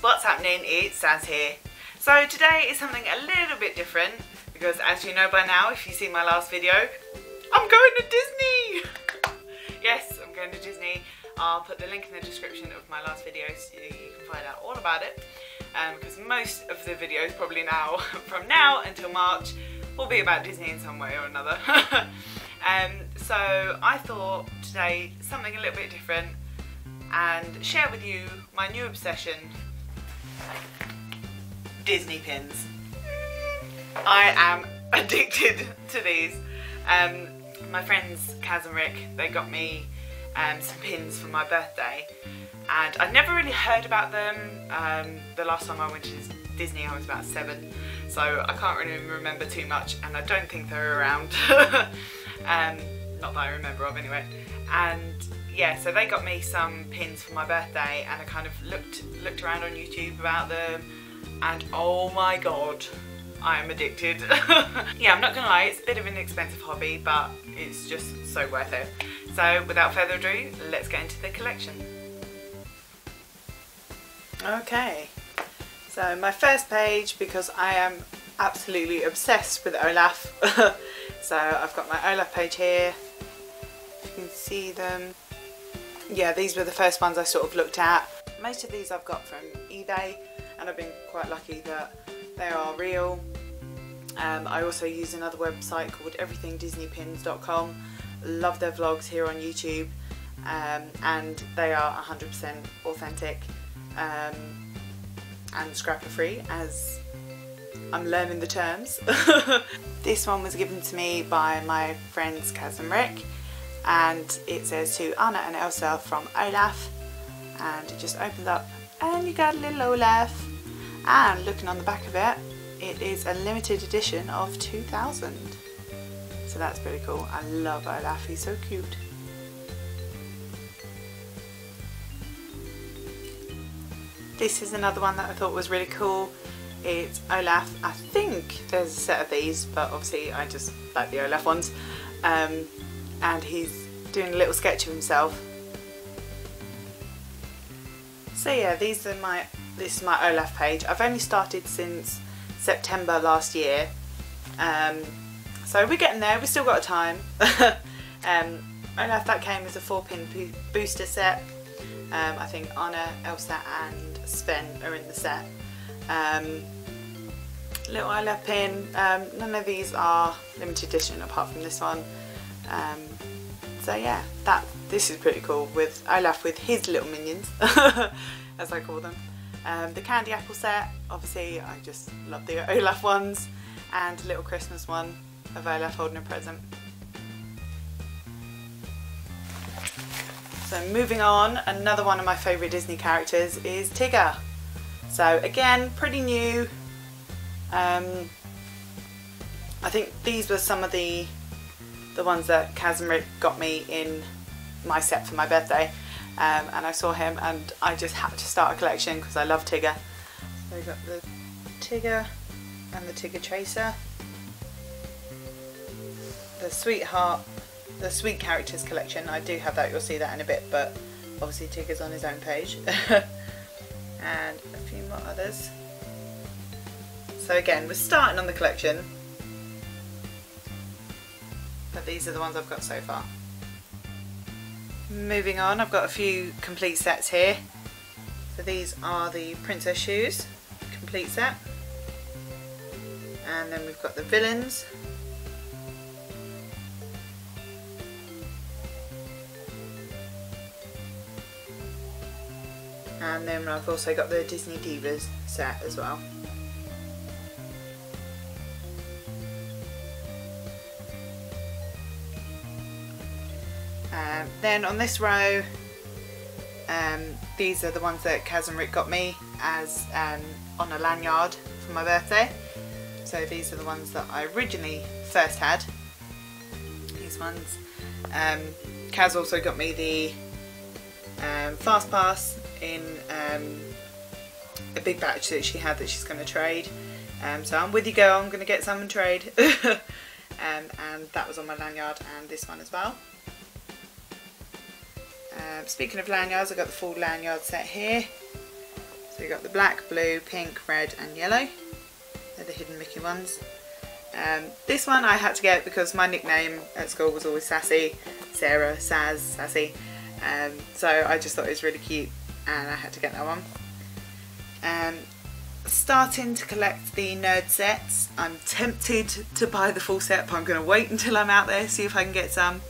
what's happening? It's Saz here. So today is something a little bit different because as you know by now, if you see my last video, I'm going to Disney! yes, I'm going to Disney. I'll put the link in the description of my last video so you can find out all about it. Um, because most of the videos, probably now, from now until March, will be about Disney in some way or another. um, so I thought today something a little bit different and share with you my new obsession, Disney pins. I am addicted to these. Um, my friends Kaz and Rick, they got me um, some pins for my birthday and I'd never really heard about them. Um, the last time I went to Disney I was about seven so I can't really remember too much and I don't think they're around. um, not that I remember of anyway. And yeah, so they got me some pins for my birthday and I kind of looked looked around on YouTube about them and oh my god, I am addicted. yeah, I'm not gonna lie, it's a bit of an expensive hobby, but it's just so worth it. So without further ado, let's get into the collection. Okay, so my first page, because I am absolutely obsessed with Olaf. so I've got my Olaf page here, you can see them. Yeah, these were the first ones I sort of looked at. Most of these I've got from eBay and I've been quite lucky that they are real. Um, I also use another website called everythingdisneypins.com. Love their vlogs here on YouTube um, and they are 100% authentic um, and scrapper free as I'm learning the terms. this one was given to me by my friends Kaz and Rick and it says to Anna and Elsa from Olaf. And it just opens up and you got a little Olaf. And looking on the back of it it is a limited edition of 2000 so that's pretty cool. I love Olaf. He's so cute. This is another one that I thought was really cool. It's Olaf. I think there's a set of these but obviously I just like the Olaf ones. Um, and he's doing a little sketch of himself. So yeah, these are my this is my Olaf page. I've only started since September last year, um, so we're getting there. We've still got time. um, Olaf that came as a four pin booster set. Um, I think Anna, Elsa, and Sven are in the set. Um, little Olaf pin. Um, none of these are limited edition apart from this one. Um, so yeah, that this is pretty cool with Olaf with his little minions, as I call them. Um, the candy apple set, obviously I just love the Olaf ones, and a little Christmas one of Olaf holding a present. So moving on, another one of my favourite Disney characters is Tigger. So again, pretty new. Um, I think these were some of the the ones that Rick got me in my set for my birthday. Um, and I saw him and I just had to start a collection because I love Tigger. So I got the Tigger and the Tigger Chaser. The Sweetheart, the Sweet Characters collection, I do have that, you'll see that in a bit, but obviously Tigger's on his own page. and a few more others. So again, we're starting on the collection but these are the ones I've got so far. Moving on, I've got a few complete sets here. So these are the princess shoes, complete set. And then we've got the villains. And then I've also got the Disney Divas set as well. Then on this row, um, these are the ones that Kaz and Rick got me as um, on a lanyard for my birthday. So these are the ones that I originally first had. These ones. Um, Kaz also got me the um, Fast Pass in um, a big batch that she had that she's going to trade. Um, so I'm with you girl, I'm going to get some and trade. and that was on my lanyard and this one as well. Um, speaking of lanyards, I've got the full lanyard set here. So you've got the black, blue, pink, red and yellow. They're the hidden Mickey ones. Um, this one I had to get because my nickname at school was always Sassy, Sarah, Saz, Sassy. Um, so I just thought it was really cute and I had to get that one. Um, starting to collect the nerd sets. I'm tempted to buy the full set but I'm going to wait until I'm out there see if I can get some.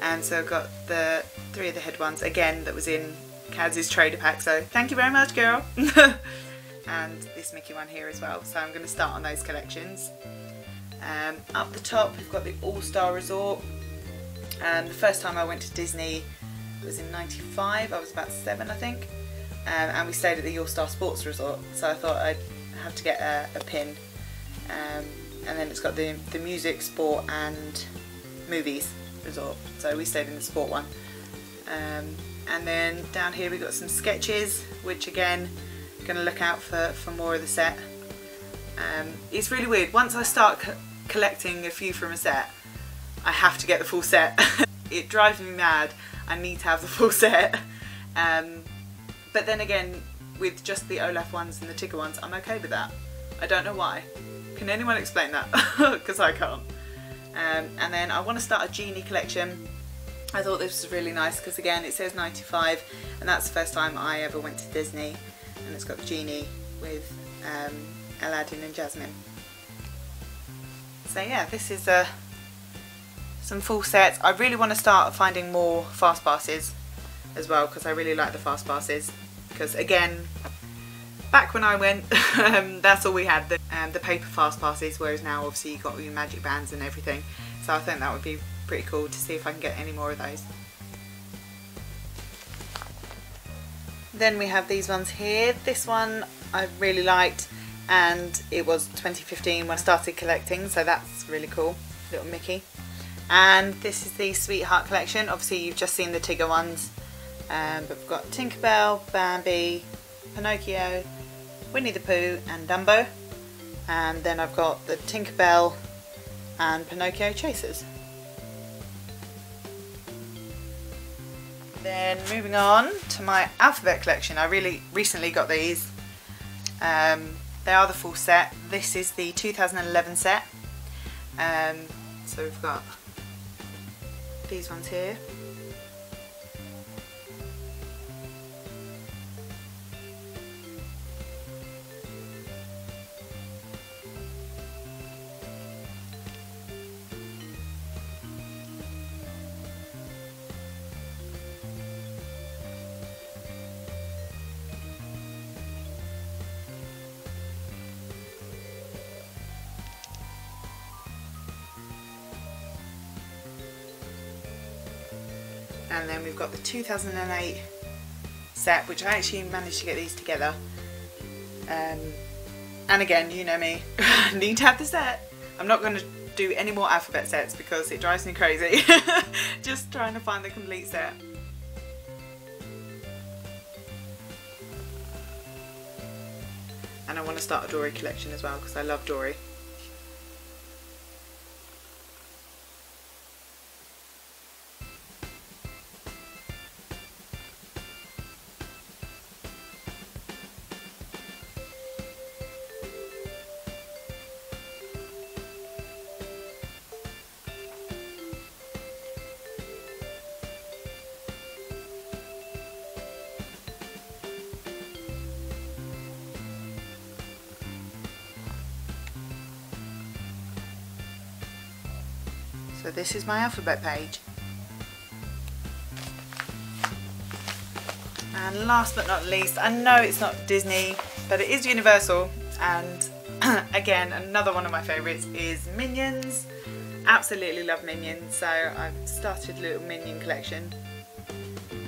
And so I've got the three of the head ones again that was in Kaz's trader pack. So thank you very much girl. and this Mickey one here as well. So I'm going to start on those collections. Um, up the top we've got the All-Star Resort. And the first time I went to Disney was in 95, I was about 7 I think. Um, and we stayed at the All Star Sports Resort. So I thought I'd have to get a, a pin. Um, and then it's got the, the music, sport and movies resort so we stayed in the sport one um, and then down here we got some sketches which again going to look out for, for more of the set um, it's really weird once I start co collecting a few from a set I have to get the full set it drives me mad I need to have the full set um, but then again, with just the Olaf ones and the Tigger ones, I'm okay with that. I don't know why. Can anyone explain that? Because I can't. Um, and then I want to start a Genie collection. I thought this was really nice because again it says 95 and that's the first time I ever went to Disney and it's got Genie with um, Aladdin and Jasmine. So yeah, this is uh, some full sets. I really want to start finding more fast passes as well because I really like the fast passes because again back when I went um, that's all we had the, um, the paper fast passes whereas now obviously you've got your magic bands and everything so I think that would be pretty cool to see if I can get any more of those. Then we have these ones here. This one I really liked and it was 2015 when I started collecting so that's really cool. Little Mickey. And this is the Sweetheart collection. Obviously you've just seen the Tigger ones um, but we've got Tinkerbell, Bambi, Pinocchio, Winnie the Pooh and Dumbo. And then I've got the Tinkerbell and Pinocchio Chasers. Then moving on to my alphabet collection. I really recently got these. Um, they are the full set. This is the 2011 set. Um, so we've got these ones here. And then we've got the 2008 set which I actually managed to get these together. Um, and again you know me need to have the set. I'm not going to do any more alphabet sets because it drives me crazy. Just trying to find the complete set. And I want to start a Dory collection as well because I love Dory So this is my alphabet page. And last but not least, I know it's not Disney, but it is Universal. And again, another one of my favourites is Minions. Absolutely love Minions, so I've started a little Minion collection.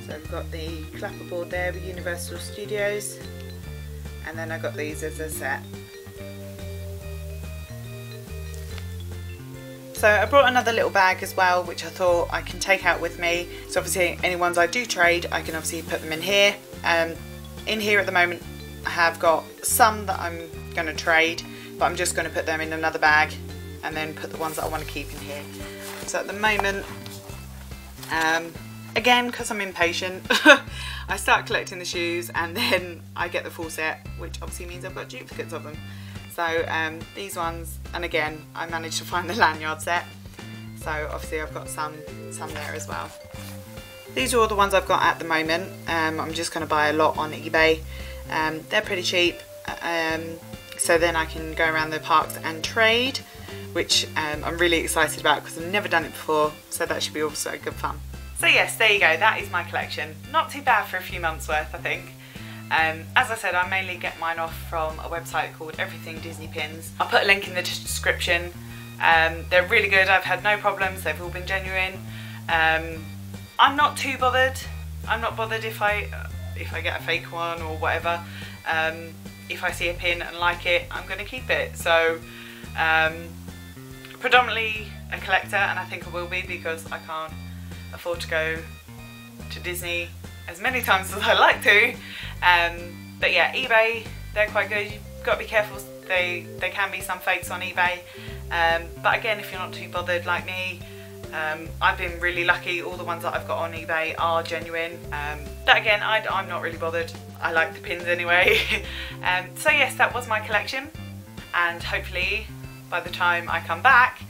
So I've got the clapperboard there with Universal Studios. And then I got these as a set. So I brought another little bag as well, which I thought I can take out with me. So obviously any ones I do trade, I can obviously put them in here. Um, in here at the moment, I have got some that I'm going to trade, but I'm just going to put them in another bag and then put the ones that I want to keep in here. So at the moment, um, again because I'm impatient I start collecting the shoes and then I get the full set which obviously means I've got duplicates of them so um, these ones and again I managed to find the lanyard set. So obviously I've got some some there as well. These are all the ones I've got at the moment. Um, I'm just going to buy a lot on eBay. Um, they're pretty cheap. Um, so then I can go around the parks and trade which um, I'm really excited about because I've never done it before. So that should be also good fun. So yes, there you go, that is my collection. Not too bad for a few months worth, I think. Um, as I said, I mainly get mine off from a website called Everything Disney Pins. I'll put a link in the description. Um, they're really good, I've had no problems, they've all been genuine. Um, I'm not too bothered. I'm not bothered if I if I get a fake one or whatever. Um, if I see a pin and like it, I'm going to keep it. So, um, predominantly a collector, and I think I will be because I can't afford to go to Disney as many times as I like to. Um, but yeah, eBay, they're quite good. You've got to be careful. They, they can be some fakes on eBay. Um, but again, if you're not too bothered like me, um, I've been really lucky. All the ones that I've got on eBay are genuine. Um, but again, I, am not really bothered. I like the pins anyway. um, so yes, that was my collection. And hopefully, by the time I come back,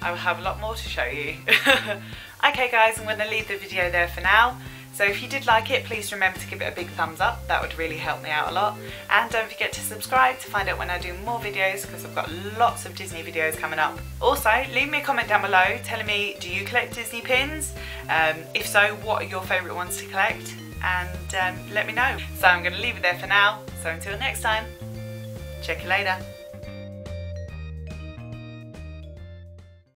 I will have a lot more to show you. Okay guys, I'm going to leave the video there for now. So if you did like it, please remember to give it a big thumbs up. That would really help me out a lot. And don't forget to subscribe to find out when I do more videos because I've got lots of Disney videos coming up. Also, leave me a comment down below telling me, do you collect Disney pins? Um, if so, what are your favourite ones to collect? And um, let me know. So I'm going to leave it there for now. So until next time, check you later.